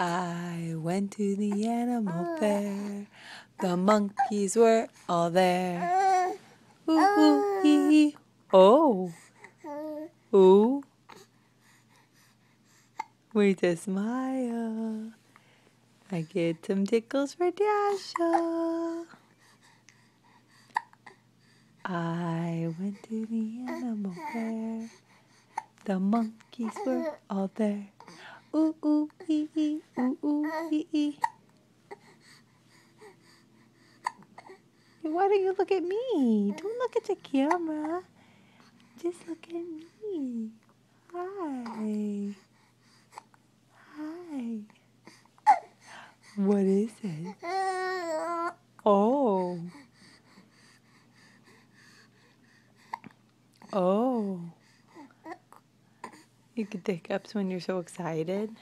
I went to the animal ah. fair. The monkeys were all there. Ah. Ooh, ooh, ah. ee, ee. Oh. Ooh. With a smile. I get some tickles for Dasha. I went to the animal fair. The monkeys were all there. Ooh, ooh, ee, ee, ooh, ooh, ee, ee. Why don't you look at me? Don't look at the camera. Just look at me. Hi. Hi. What is it? Oh. Oh. You get ups when you're so excited.